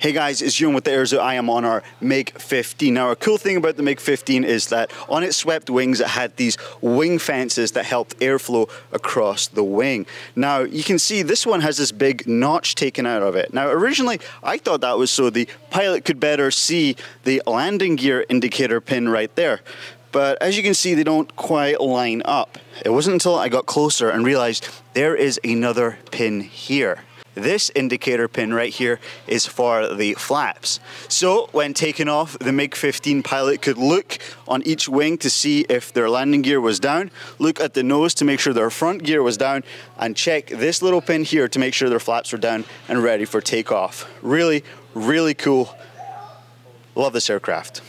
Hey guys, it's Ewan with the Air Zoo. I am on our MiG-15. Now, a cool thing about the MiG-15 is that on its swept wings, it had these wing fences that helped airflow across the wing. Now, you can see this one has this big notch taken out of it. Now, originally, I thought that was so the pilot could better see the landing gear indicator pin right there. But as you can see, they don't quite line up. It wasn't until I got closer and realized there is another pin here. This indicator pin right here is for the flaps. So when taking off, the MiG-15 pilot could look on each wing to see if their landing gear was down, look at the nose to make sure their front gear was down, and check this little pin here to make sure their flaps were down and ready for takeoff. Really, really cool. Love this aircraft.